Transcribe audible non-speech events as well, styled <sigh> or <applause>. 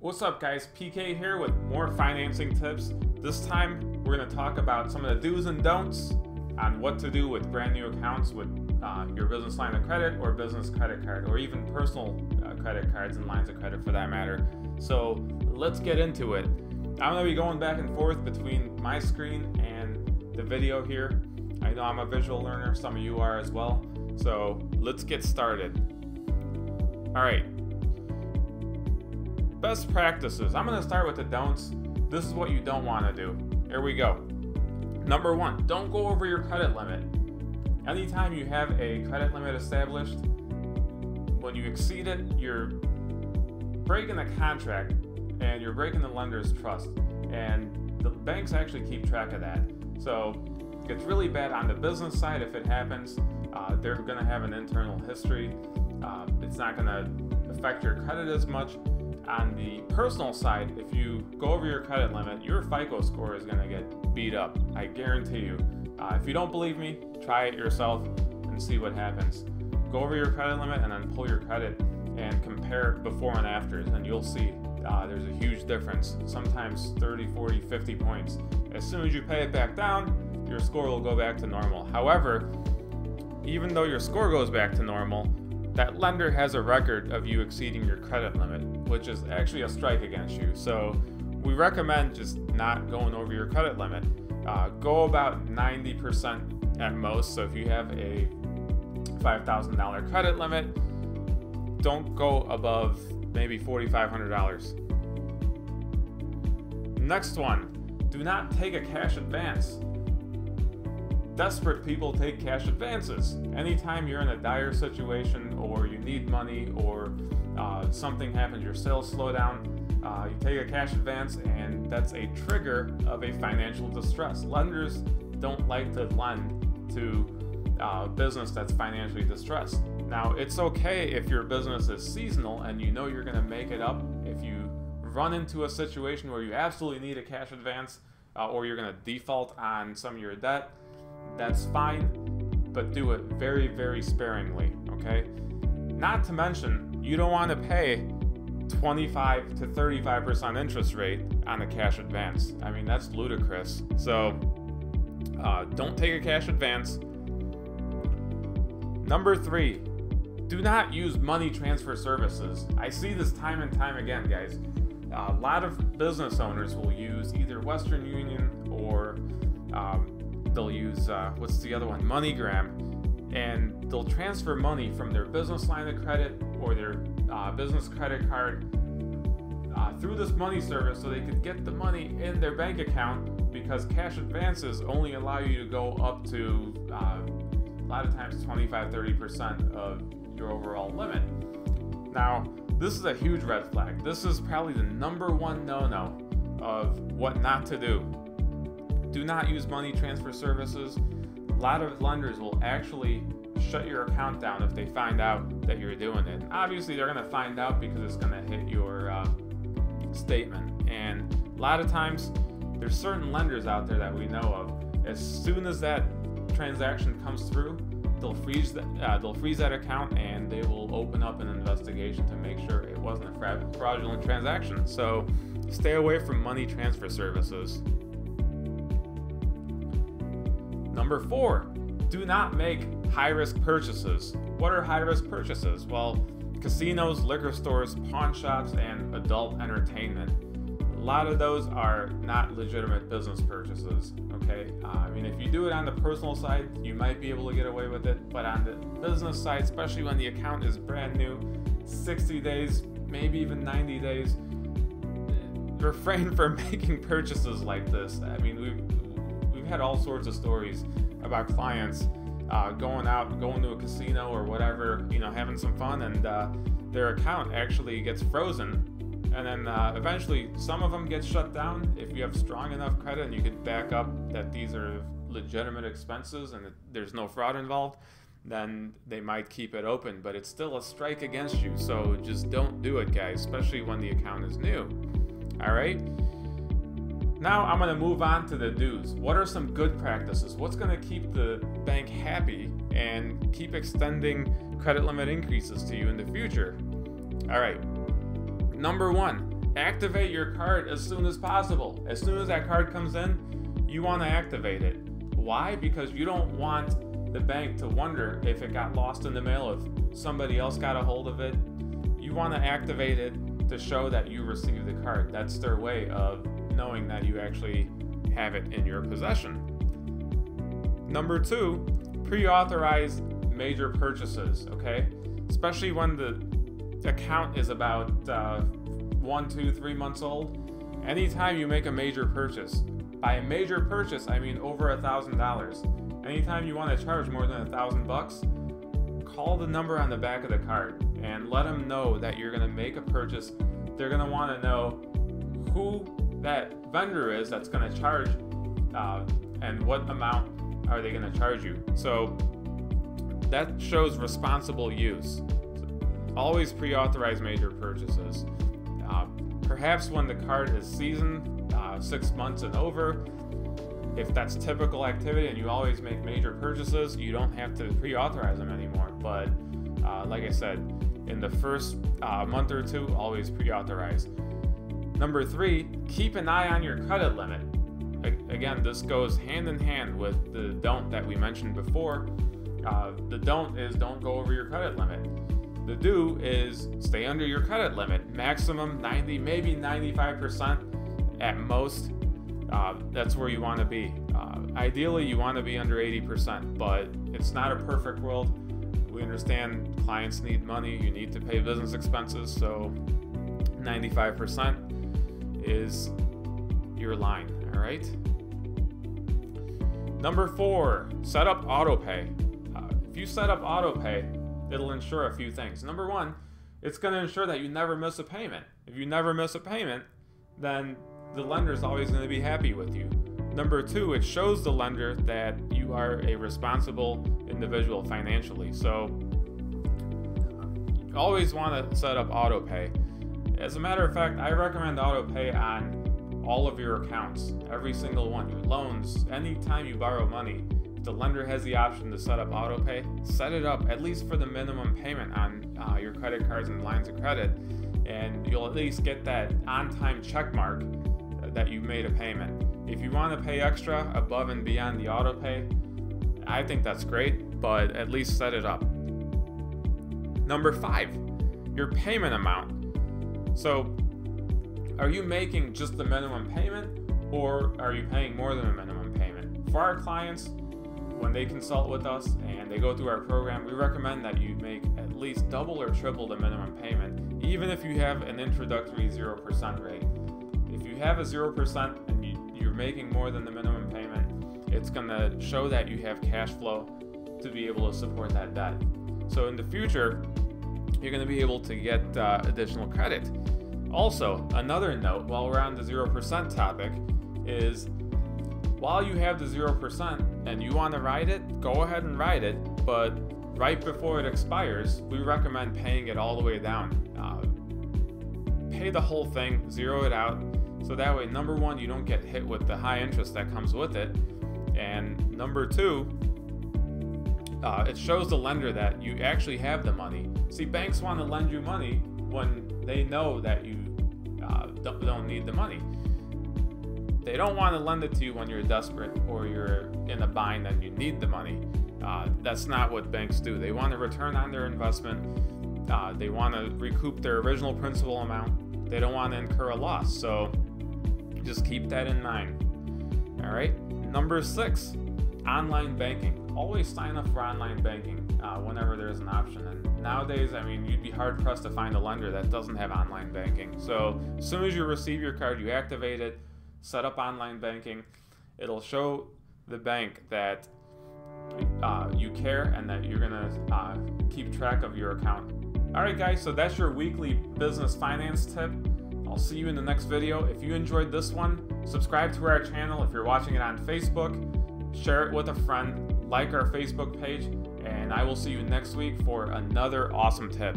What's up guys, PK here with more financing tips. This time we're going to talk about some of the do's and don'ts on what to do with brand new accounts with uh, your business line of credit or business credit card or even personal uh, credit cards and lines of credit for that matter. So let's get into it. I'm going to be going back and forth between my screen and the video here. I know I'm a visual learner, some of you are as well. So let's get started. All right, Best practices. I'm going to start with the don'ts. This is what you don't want to do. Here we go. Number one, don't go over your credit limit. Anytime you have a credit limit established, when you exceed it, you're breaking the contract and you're breaking the lender's trust. And the banks actually keep track of that. So it's really bad on the business side if it happens. Uh, they're going to have an internal history. Uh, it's not going to affect your credit as much on the personal side, if you go over your credit limit, your FICO score is going to get beat up. I guarantee you. Uh, if you don't believe me, try it yourself and see what happens. Go over your credit limit and then pull your credit and compare before and afters, and you'll see uh, there's a huge difference. Sometimes 30, 40, 50 points. As soon as you pay it back down, your score will go back to normal. However, even though your score goes back to normal, that lender has a record of you exceeding your credit limit, which is actually a strike against you. So we recommend just not going over your credit limit. Uh, go about 90% at most. So if you have a $5,000 credit limit, don't go above maybe $4,500. Next one, do not take a cash advance. Desperate people take cash advances. Anytime you're in a dire situation or you need money or uh, something happens, your sales slow down, uh, you take a cash advance, and that's a trigger of a financial distress. Lenders don't like to lend to uh, business that's financially distressed. Now, it's okay if your business is seasonal and you know you're going to make it up. If you run into a situation where you absolutely need a cash advance uh, or you're going to default on some of your debt, that's fine, but do it very, very sparingly, okay? Not to mention, you don't want to pay 25 to 35% interest rate on a cash advance. I mean, that's ludicrous. So, uh, don't take a cash advance. Number three, do not use money transfer services. I see this time and time again, guys. A lot of business owners will use either Western Union or um, they'll use uh, what's the other one, MoneyGram, and they'll transfer money from their business line of credit or their uh, business credit card uh, through this money service so they could get the money in their bank account because cash advances only allow you to go up to uh, a lot of times 25 30% of your overall limit. Now, this is a huge red flag. This is probably the number one no no of what not to do do not use money transfer services. A lot of lenders will actually shut your account down if they find out that you're doing it. Obviously, they're going to find out because it's going to hit your uh, statement. And a lot of times, there's certain lenders out there that we know of. As soon as that transaction comes through, they'll freeze the, uh, they'll freeze that account and they will open up an investigation to make sure it wasn't a fraudulent transaction. So stay away from money transfer services. Number four, do not make high risk purchases. What are high risk purchases? Well, casinos, liquor stores, pawn shops, and adult entertainment. A lot of those are not legitimate business purchases. Okay, uh, I mean, if you do it on the personal side, you might be able to get away with it, but on the business side, especially when the account is brand new, 60 days, maybe even 90 days, <laughs> refrain from <laughs> making purchases like this. I mean, we've had all sorts of stories about clients uh, going out, going to a casino or whatever, you know, having some fun, and uh, their account actually gets frozen. And then uh, eventually, some of them get shut down. If you have strong enough credit and you can back up that these are legitimate expenses and there's no fraud involved, then they might keep it open. But it's still a strike against you. So just don't do it, guys, especially when the account is new. All right. Now I'm going to move on to the do's. What are some good practices? What's going to keep the bank happy and keep extending credit limit increases to you in the future? All right. Number one, activate your card as soon as possible. As soon as that card comes in, you want to activate it. Why? Because you don't want the bank to wonder if it got lost in the mail, if somebody else got a hold of it. You want to activate it to show that you received the card. That's their way of knowing that you actually have it in your possession. Number two, pre authorize major purchases, okay? Especially when the account is about uh, one, two, three months old. Anytime you make a major purchase, by a major purchase, I mean over a thousand dollars. Anytime you want to charge more than a thousand bucks, call the number on the back of the card and let them know that you're going to make a purchase. They're going to want to know who that vendor is that's going to charge uh, and what amount are they going to charge you. So that shows responsible use. Always pre authorize major purchases. Uh, perhaps when the card is seasoned, uh, six months and over, if that's typical activity and you always make major purchases, you don't have to pre authorize them anymore. But uh, like I said, in the first uh, month or two, always pre authorize. Number three, keep an eye on your credit limit. Again, this goes hand in hand with the don't that we mentioned before. Uh, the don't is don't go over your credit limit. The do is stay under your credit limit, maximum 90, maybe 95% at most. Uh, that's where you want to be. Uh, ideally, you want to be under 80%, but it's not a perfect world. We understand clients need money, you need to pay business expenses, so 95% is your line, all right? Number four, set up autopay. Uh, if you set up autopay, it'll ensure a few things. Number one, it's going to ensure that you never miss a payment. If you never miss a payment, then the lender is always going to be happy with you. Number two, it shows the lender that you are a responsible individual financially. So, you always want to set up autopay. As a matter of fact, I recommend autopay on all of your accounts, every single one, your loans, anytime you borrow money If the lender has the option to set up auto pay, set it up at least for the minimum payment on uh, your credit cards and lines of credit, and you'll at least get that on time check mark that you made a payment. If you want to pay extra above and beyond the auto pay, I think that's great, but at least set it up. Number five, your payment amount. So, are you making just the minimum payment or are you paying more than a minimum payment? For our clients, when they consult with us and they go through our program, we recommend that you make at least double or triple the minimum payment, even if you have an introductory 0% rate. If you have a 0% and you, you're making more than the minimum payment, it's going to show that you have cash flow to be able to support that debt. So in the future, you're going to be able to get uh, additional credit. Also, another note while we're on the 0% topic is while you have the 0% and you want to ride it, go ahead and ride it, but right before it expires, we recommend paying it all the way down. Uh, pay the whole thing, zero it out, so that way, number one, you don't get hit with the high interest that comes with it, and number two, uh, it shows the lender that you actually have the money. See, banks want to lend you money when they know that you uh, don't need the money. They don't want to lend it to you when you're desperate or you're in a bind and you need the money. Uh, that's not what banks do. They want a return on their investment. Uh, they want to recoup their original principal amount. They don't want to incur a loss. So just keep that in mind. All right. Number six, online banking. Always sign up for online banking uh, whenever there's an option. And nowadays, I mean, you'd be hard pressed to find a lender that doesn't have online banking. So as soon as you receive your card, you activate it set up online banking. It'll show the bank that uh, you care and that you're gonna uh, keep track of your account. All right, guys, so that's your weekly business finance tip. I'll see you in the next video. If you enjoyed this one, subscribe to our channel if you're watching it on Facebook, share it with a friend, like our Facebook page, and I will see you next week for another awesome tip.